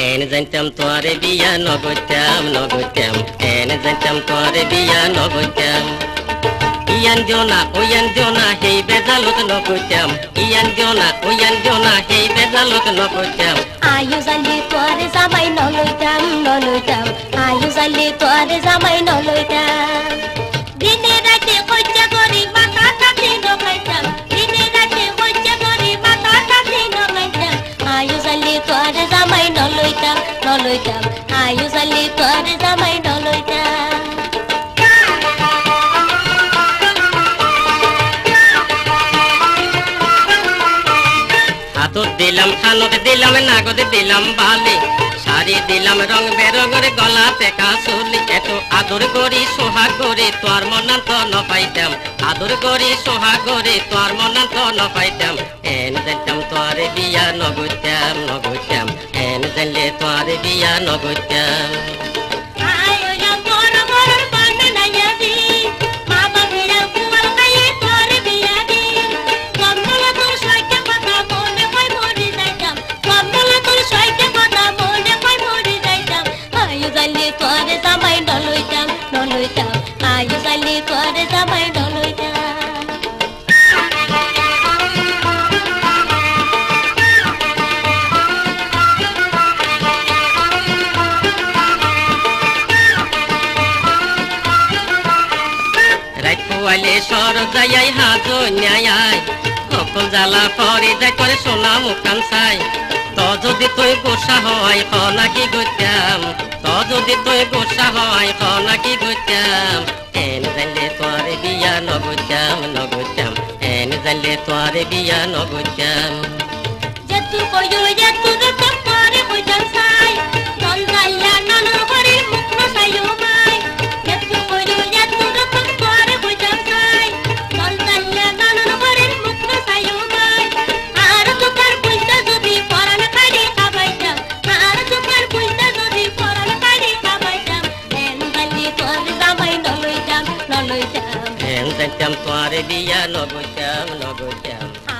N জানতাম তোরে বিয়া নগত্যাম নগত্যাম এন জানতাম তোরে বিয়া নগত্যাম ইয়ান জনা ওয়ান জনা হেই বেজালত নগত্যাম ইয়ান জনা ওয়ান জনা হেই বেজালত নগত্যাম আয়ু জালি তোরে জামাই নলইতাম নলইতাম আয়ু জালি তোরে জামাই নলইতাম দিনে রাতে কইচা করি মাথা কাটি নখাইতাম দিনে রাতে কইচা করি মাথা কাটি নখাইতাম আয়ু জালি তোরে জামাই নলইতাম নলইতাম আয়ু জালি তোরে জামাই নলইতাম হাতত দিলাম খানত দিলাম নাগদ, দিলাম বালি। শাড়ি দিলাম রং বেরঙের গলাতে কাসুলি এত আদর করি, সোহাগ করে, তোর মনান্ত নপাইতাম আদর করি, সোহাগ করে, তোর মনান্ত নপাইতাম এন জানতাম তোর বিয়া নগত্যাম নগত্যাম এন জানলে তোর বিয়া নগত্যাম নলইতাম আয়ু জালি তোরে জামাই নলইতাম রাত পুয়ালে সর যাই হাজো ন্যায় সকল জ্বালা পরে যাই করে সোনা মুখান চাই। ত যদি তুই গোসা হয় খ নাকি গত্যাম ত যদি তুই গোসা হয় খ নাকি গত্যাম এন জানলে তোর বিয়া নগত্যাম নগত্যাম এন জানলে তোর বিয়া নগত্যাম श्याम तुम्हारे दिया नगो श्याम नगो श्याम